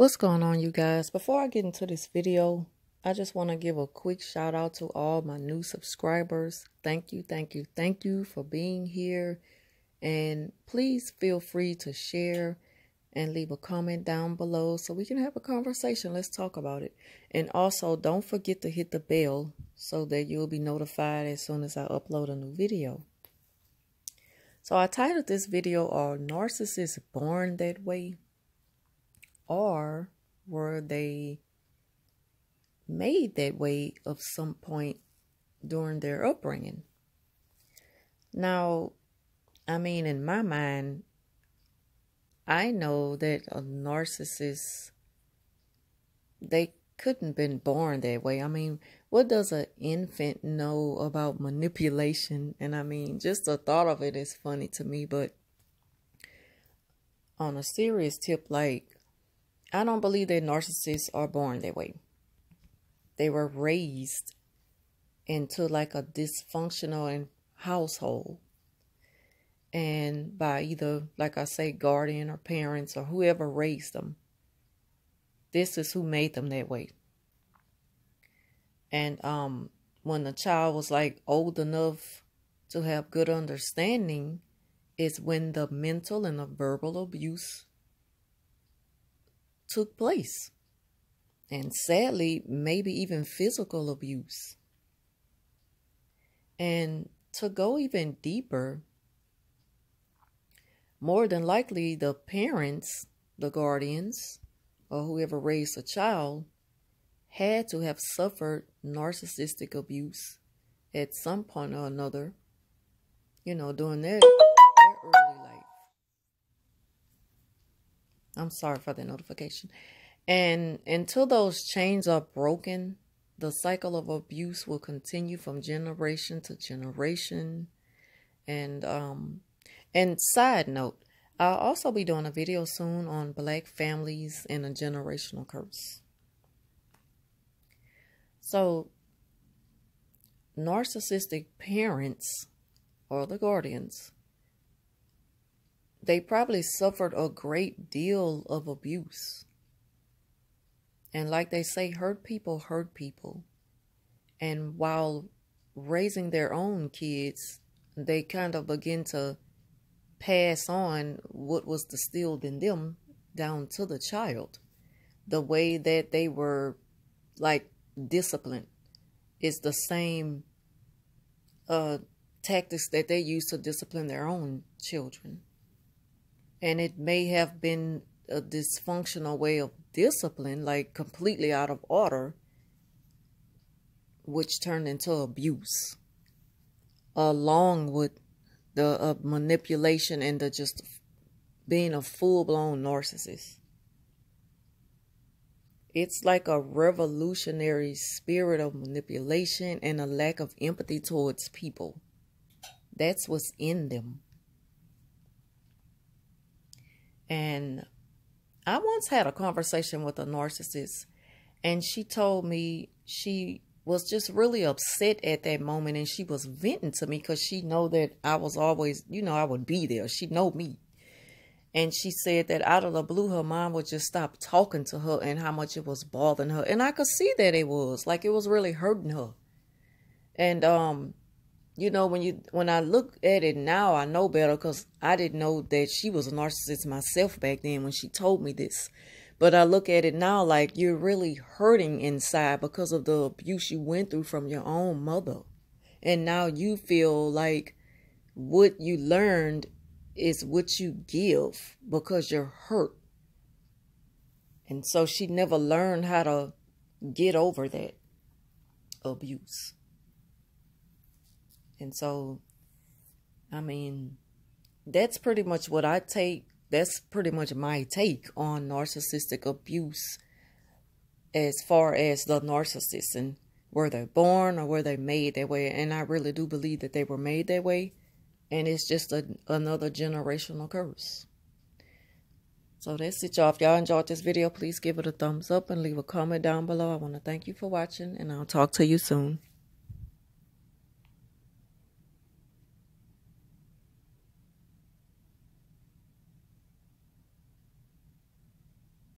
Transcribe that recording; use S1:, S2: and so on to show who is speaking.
S1: What's going on, you guys? Before I get into this video, I just want to give a quick shout out to all my new subscribers. Thank you, thank you, thank you for being here. And please feel free to share and leave a comment down below so we can have a conversation. Let's talk about it. And also, don't forget to hit the bell so that you'll be notified as soon as I upload a new video. So I titled this video, Are Narcissists Born That Way? Or were they made that way of some point during their upbringing? Now, I mean, in my mind, I know that a narcissist, they couldn't been born that way. I mean, what does an infant know about manipulation? And I mean, just the thought of it is funny to me, but on a serious tip, like I don't believe that narcissists are born that way. They were raised into like a dysfunctional household. And by either, like I say, guardian or parents or whoever raised them. This is who made them that way. And um, when the child was like old enough to have good understanding, is when the mental and the verbal abuse took place. And sadly, maybe even physical abuse. And to go even deeper, more than likely the parents, the guardians, or whoever raised the child had to have suffered narcissistic abuse at some point or another, you know, during their, their I'm sorry for the notification. And until those chains are broken, the cycle of abuse will continue from generation to generation. And um and side note, I'll also be doing a video soon on black families and a generational curse. So narcissistic parents or the guardians they probably suffered a great deal of abuse. And like they say, hurt people hurt people. And while raising their own kids, they kind of begin to pass on what was distilled in them down to the child. The way that they were like disciplined is the same uh, tactics that they use to discipline their own children and it may have been a dysfunctional way of discipline, like completely out of order, which turned into abuse, along with the uh, manipulation and the just being a full blown narcissist. It's like a revolutionary spirit of manipulation and a lack of empathy towards people. That's what's in them. And I once had a conversation with a narcissist, and she told me she was just really upset at that moment and she was venting to me because she know that I was always, you know, I would be there. She know me. And she said that out of the blue, her mom would just stop talking to her and how much it was bothering her. And I could see that it was like it was really hurting her. And um, you know when you when i look at it now i know better because i didn't know that she was a narcissist myself back then when she told me this. But i look at it now like you're really hurting inside because of the abuse you went through from your own mother. And now you feel like what you learned is what you give because you're hurt. And so she never learned how to get over that abuse and so, I mean, that's pretty much what I take. That's pretty much my take on narcissistic abuse as far as the narcissist and were they born or were they made that way. And I really do believe that they were made that way. And it's just a, another generational curse. So that's it, y'all. If y'all enjoyed this video, please give it a thumbs up and leave a comment down below. I want to thank you for watching, and I'll talk to you soon.